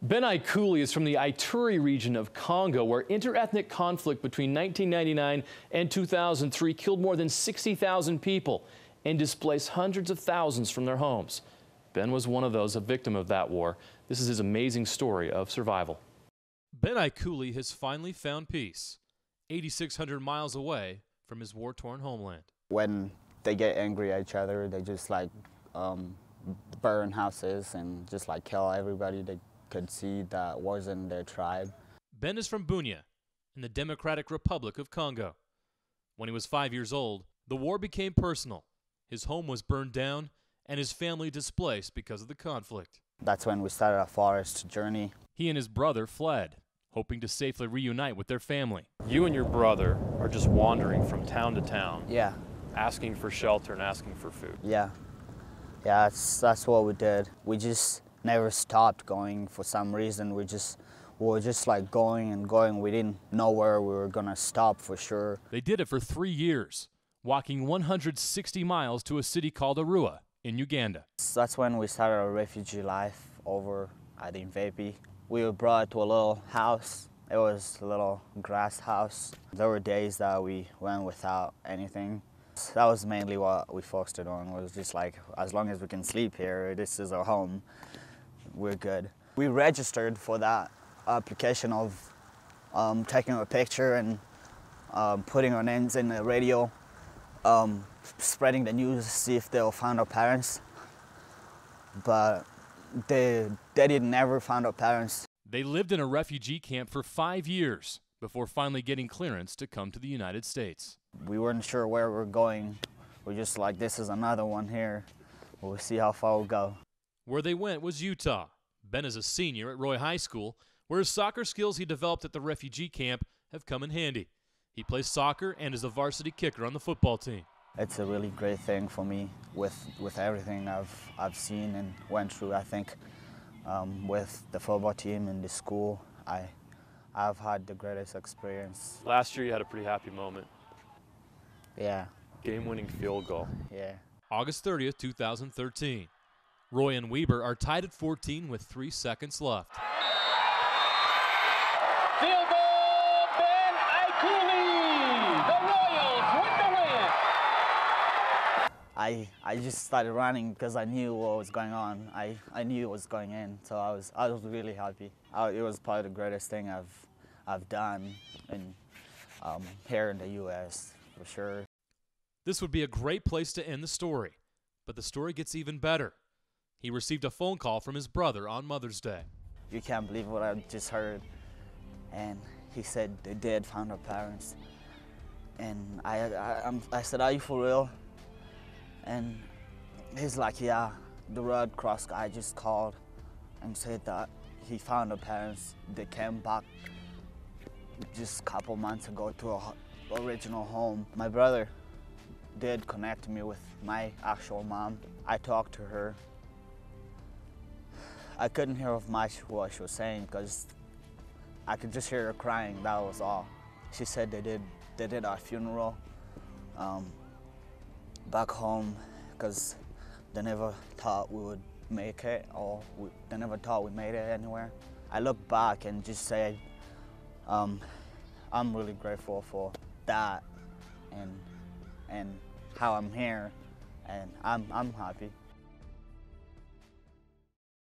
Ben Aikuli is from the Ituri region of Congo, where interethnic conflict between 1999 and 2003 killed more than 60,000 people and displaced hundreds of thousands from their homes. Ben was one of those, a victim of that war. This is his amazing story of survival. Ben Aikuli has finally found peace, 8,600 miles away from his war torn homeland. When they get angry at each other, they just like um, burn houses and just like kill everybody they could see that wasn't their tribe. Ben is from Bunia, in the Democratic Republic of Congo. When he was five years old, the war became personal. His home was burned down and his family displaced because of the conflict. That's when we started a forest journey. He and his brother fled, hoping to safely reunite with their family. You and your brother are just wandering from town to town, Yeah, asking for shelter and asking for food. yeah. Yeah, that's, that's what we did. We just never stopped going for some reason. We just we were just like going and going. We didn't know where we were gonna stop for sure. They did it for three years, walking 160 miles to a city called Arua in Uganda. That's when we started our refugee life over at Imvepi. We were brought to a little house. It was a little grass house. There were days that we went without anything. That was mainly what we focused on. Was just like, as long as we can sleep here, this is our home. We're good. We registered for that application of um, taking a picture and um, putting our names in the radio, um, spreading the news, to see if they'll find our parents. But they, they didn't ever find our parents. They lived in a refugee camp for five years before finally getting clearance to come to the United States. We weren't sure where we're going. We're just like, this is another one here. We'll see how far we'll go. Where they went was Utah. Ben is a senior at Roy High School, where his soccer skills he developed at the refugee camp have come in handy. He plays soccer and is a varsity kicker on the football team. It's a really great thing for me with, with everything I've, I've seen and went through. I think um, with the football team and the school, I, I've had the greatest experience. Last year you had a pretty happy moment. Yeah, Game-winning field goal. yeah. August 30th, 2013. Roy and Weber are tied at 14 with three seconds left. Field goal, Ben Aikuli. The Royals with the win. I, I just started running because I knew what was going on. I, I knew it was going in, so I was, I was really happy. I, it was probably the greatest thing I've, I've done in, um, here in the U.S. for sure. This would be a great place to end the story, but the story gets even better. He received a phone call from his brother on Mother's Day. You can't believe what I just heard. And he said they did found our parents. And I, I, I said, are you for real? And he's like, yeah, the Red Cross guy just called and said that he found our parents. They came back just a couple months ago to our original home. My brother did connect me with my actual mom. I talked to her I couldn't hear of much what she was saying because I could just hear her crying. That was all. She said they did they did our funeral um, back home because they never thought we would make it or we, they never thought we made it anywhere. I look back and just say um, I'm really grateful for that and and how I'm here and I'm I'm happy.